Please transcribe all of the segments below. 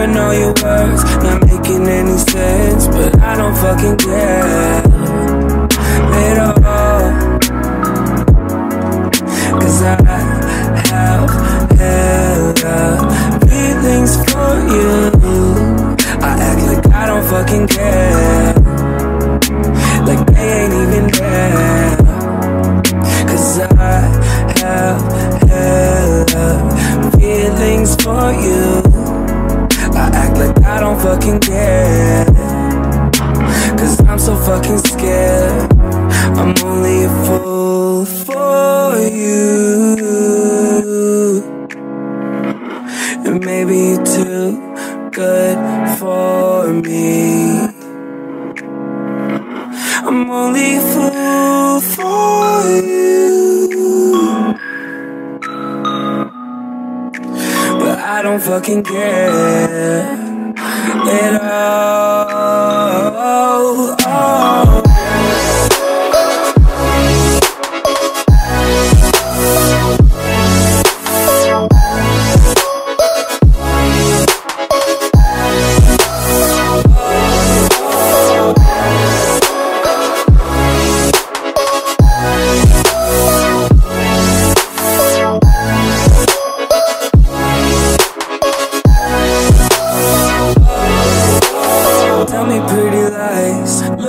You're all your words, not making any sense. But I don't fucking care fucking care. Cause I'm so fucking scared. I'm only a fool for you. And maybe you're too good for me. I'm only a fool for you. But I don't fucking care at all.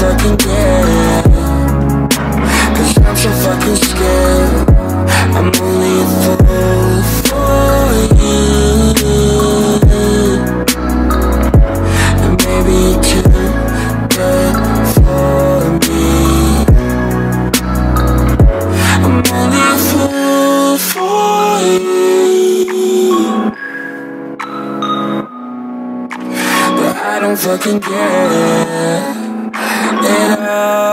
fucking care. Cause I'm so fucking scared. I'm only a fool for you. And maybe you're too good for me. I'm only a fool for you. But I don't fucking care at all.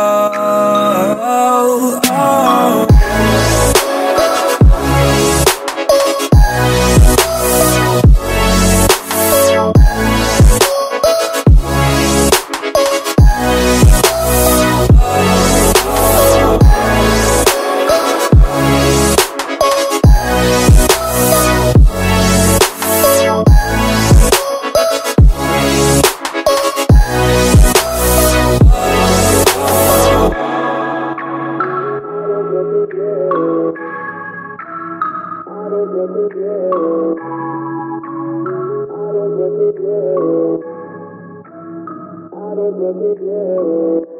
I don't